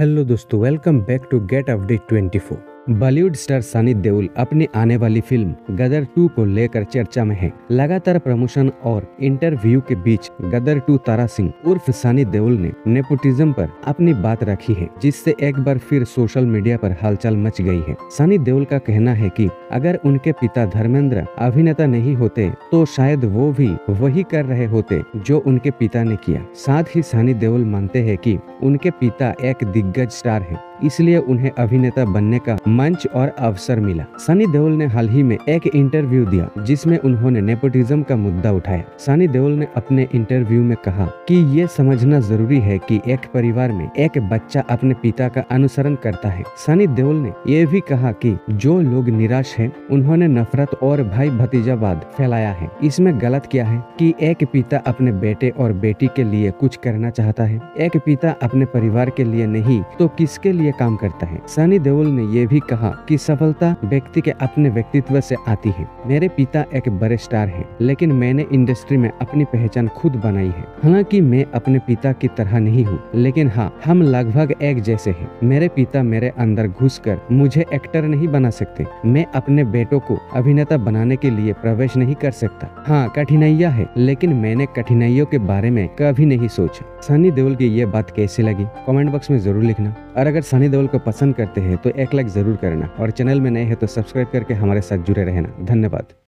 Hello दोस्तों welcome back to get update 24 Bollywood star Sunny Deol अपनी आने वाली फ़िल्म गदर 2 को लेकर चर्चा में हैं। लगातार प्रमोशन और इंटरव्यू के बीच गदर 2 तारा सिंह उर्फ़ सनी देओल ने नेपोटिज्म पर अपनी बात रखी है, जिससे एक बार फिर सोशल मीडिया पर हलचल मच गई है सनी देओल का कहना है कि अगर उनके पिता धर्मेंद्र अभिनेता नहीं होते तो शायद वो भी वही कर रहे होते जो उनके पिता ने किया। साथ ही सनी देओल मानते हैं कि उनके पिता एक दिग्गज स्टार हैं, इसलिए उन्हें अभिनेता बनने का मंच और अवसर मिला। सनी देओल ने हाल ही में एक इंटरव्यू दिया, जिसमें उन्होंने नेपोटिज्म का मुद्दा उठाया। सनी देओल ने अपने इंटरव्यू में कहा कि ये समझना ज़रूरी है कि एक परिवार में एक बच्चा अपने पिता का अनुसरण करता है। सनी देओल ने यह भी कहा कि जो लोग निराश हैं। उन्होंने नफरत और भाई भतीजावाद फैलाया है। इसमें गलत क्या है कि एक पिता अपने बेटे और बेटी के लिए कुछ करना चाहता है? एक पिता अपने परिवार के लिए नहीं तो किसके लिए काम करता है? सनी देओल ने यह भी कहा कि सफलता व्यक्ति के अपने व्यक्तित्व से आती है। मेरे पिता एक बड़े स्टार हैं, लेकिन मैंने इंडस्ट्री में अपनी पहचान खुद बनाई है। हालाँकि मैं अपने पिता की तरह नहीं हूँ लेकिन हाँ हम लगभग एक जैसे हैं। मेरे पिता मेरे अंदर घुसकर मुझे एक्टर नहीं बना सकते। मैं अपने बेटों को अभिनेता बनाने के लिए प्रवेश नहीं कर सकता। हाँ कठिनाइया है, लेकिन मैंने कठिनाइयों के बारे में कभी नहीं सोचा। सनी देओल की ये बात कैसी लगी? कमेंट बॉक्स में ज़रूर लिखना। और अगर सनी देओल को पसंद करते हैं तो एक लाइक ज़रूर करना। और चैनल में नए हैं तो सब्सक्राइब करके हमारे साथ जुड़े रहना। धन्यवाद।